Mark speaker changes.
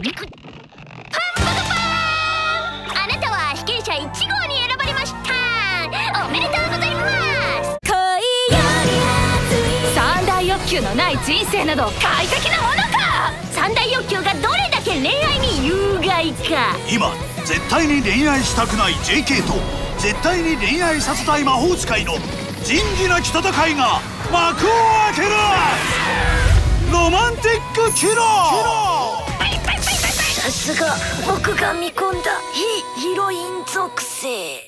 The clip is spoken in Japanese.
Speaker 1: あなたは被験者1号に選ばれましたおめでとうございます。
Speaker 2: 恋より三大欲求のない人生など快適なものか
Speaker 1: 三大欲求がどれだけ恋愛に有害か。
Speaker 3: 今絶対に恋愛したくない JK と絶対に恋愛させたい魔法使いの仁義なき戦いが幕を開ける。ロマンティックキラー。
Speaker 1: すが。僕が見込んだ非ヒロイン属性。